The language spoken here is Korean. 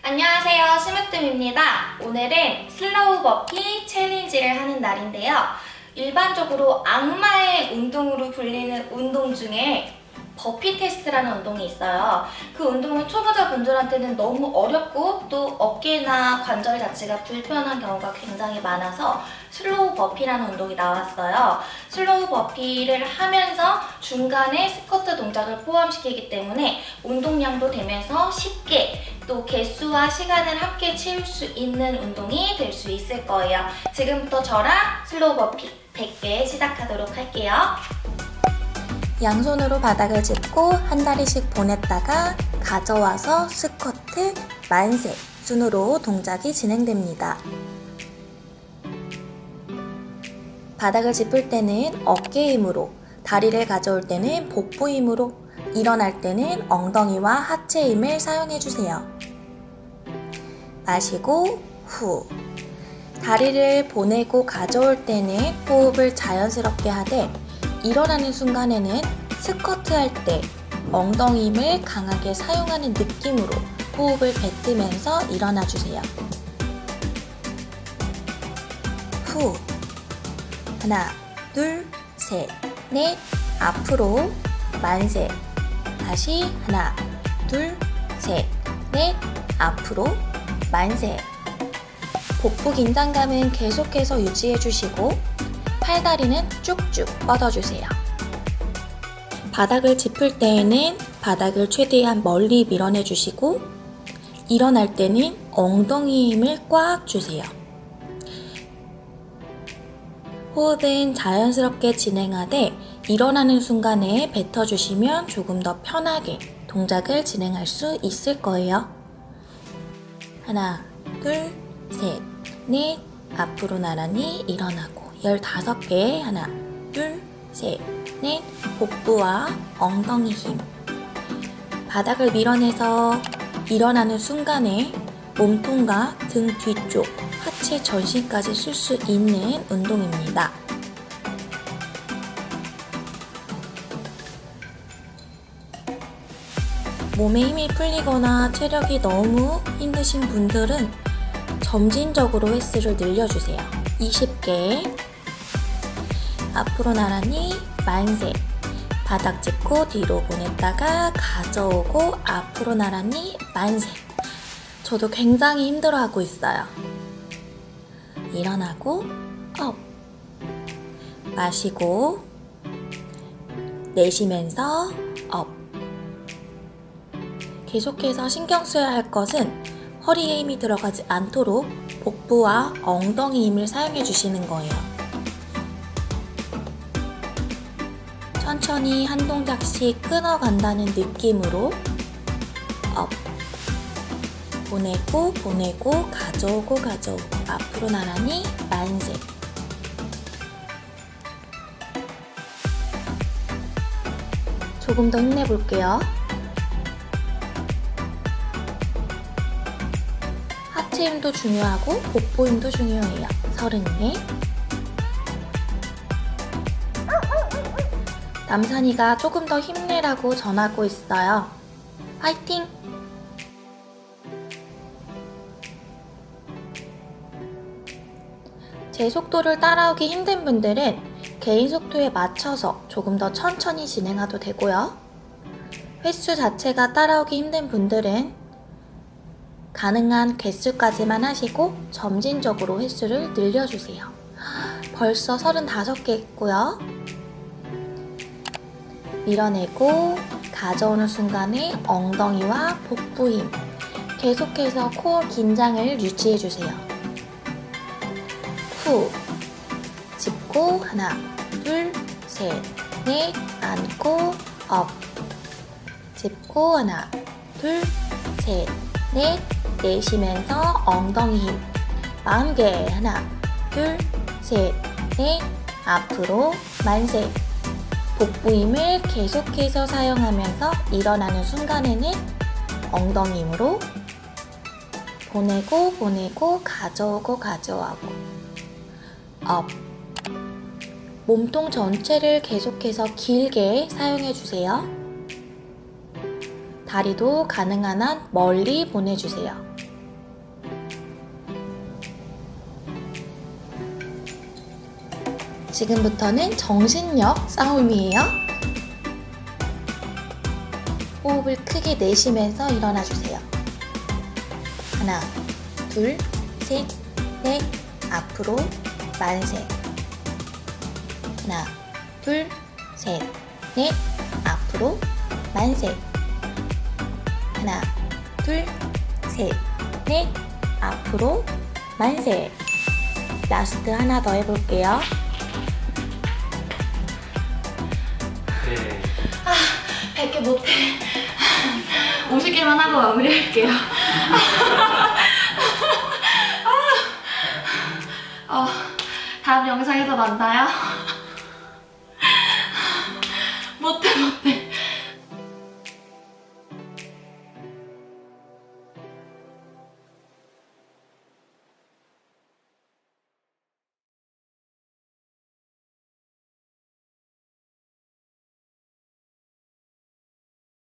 안녕하세요 심으뜸입니다. 오늘은 slow burpee challenge를 하는 날인데요. 일반적으로 악마의 운동으로 불리는 운동 중에 burpee test라는 운동이 있어요. 그 운동은 초보자분들한테는 너무 어렵고 또 어깨나 관절 자체가 불편한 경우가 굉장히 많아서 slow burpee라는 운동이 나왔어요. slow burpee를 하면서 중간에 스쿼트 동작을 포함시키기 때문에 운동량도 되면서 쉽게 또 개수와 시간을 함께 채울 수 있는 운동이 될 수 있을 거예요. 지금부터 저랑 slow burpee 100개 시작하도록 할게요. 양손으로 바닥을 짚고 한 다리씩 보냈다가 가져와서 스쿼트, 만세 순으로 동작이 진행됩니다. 바닥을 짚을 때는 어깨 힘으로, 다리를 가져올 때는 복부 힘으로, 일어날 때는 엉덩이와 하체 힘을 사용해 주세요. 마시고 후. 다리를 보내고 가져올 때는 호흡을 자연스럽게 하되 일어나는 순간에는 스쿼트 할 때 엉덩이 힘을 강하게 사용하는 느낌으로 호흡을 뱉으면서 일어나 주세요. 후. 하나, 둘, 셋, 넷, 앞으로 만세. 다시 하나, 둘, 셋, 넷, 앞으로 만세. 복부 긴장감은 계속해서 유지해 주시고 팔다리는 쭉쭉 뻗어주세요. 바닥을 짚을 때에는 바닥을 최대한 멀리 밀어내 주시고 일어날 때는 엉덩이 힘을 꽉 주세요. 호흡은 자연스럽게 진행하되 일어나는 순간에 뱉어주시면 조금 더 편하게 동작을 진행할 수 있을 거예요. 하나, 둘, 셋, 넷, 앞으로 나란히 일어나고 15개 하나 둘셋넷 복부와 엉덩이 힘 바닥을 밀어내서 일어나는 순간에 몸통과 등 뒤쪽 하체 전신까지 쓸 수 있는 운동입니다. 몸에 힘이 풀리거나 체력이 너무 힘드신 분들은 점진적으로 횟수를 늘려주세요. 20개 앞으로 나란히 만세 바닥 짚고 뒤로 보냈다가 가져오고 앞으로 나란히 만세 저도 굉장히 힘들어하고 있어요. 일어나고 up. 마시고 내쉬면서 up. 계속해서 신경 써야 할 것은 허리에 힘이 들어가지 않도록 복부와 엉덩이 힘을 사용해 주시는 거예요. 천천히 한 동작씩 끊어간다는 느낌으로 up 보내고 보내고 가져오고 가져오고. 앞으로 나란히 만세. 조금 더 힘내볼게요. 하체 힘도 중요하고 복부 힘도 중요해요. 34 남산이가 조금 더 힘내라고 전하고 있어요. 화이팅! 제 속도를 따라오기 힘든 분들은 개인 속도에 맞춰서 조금 더 천천히 진행해도 되고요. 횟수 자체가 따라오기 힘든 분들은 가능한 개수까지만 하시고 점진적으로 횟수를 늘려주세요. 벌써 35개 했고요. 밀어내고 가져오는 순간에 엉덩이와 복부 힘 계속해서 코어 긴장을 유지해주세요. 후. 짚고 하나 둘셋넷 앉고 up. 짚고 하나 둘셋넷 내쉬면서 엉덩이 힘. 마흔 개 하나 둘셋넷 앞으로 만세 복부 힘을 계속해서 사용하면서 일어나는 순간에는 엉덩이 힘으로 보내고 보내고 가져오고 가져오고 up 몸통 전체를 계속해서 길게 사용해 주세요. 다리도 가능한 한 멀리 보내주세요. 지금부터는 정신력 싸움이에요. 호흡을 크게 내쉬면서 일어나 주세요. 하나, 둘, 셋, 넷, 앞으로 만세. 하나, 둘, 셋, 넷, 앞으로 만세. 하나, 둘, 셋, 넷, 앞으로 만세. last 하나 더 해볼게요. 100개 못해. 50개만 하고 마무리할게요. 어, 다음 영상에서 만나요. 못해, 못해.